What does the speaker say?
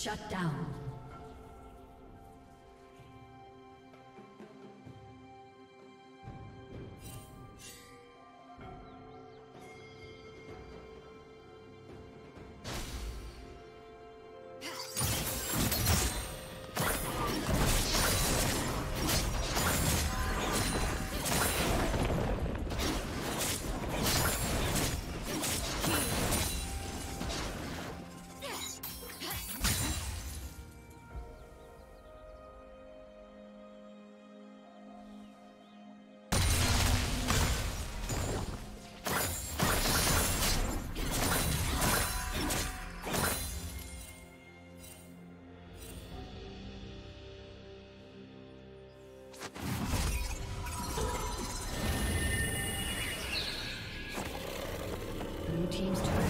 Shut down. team's turret.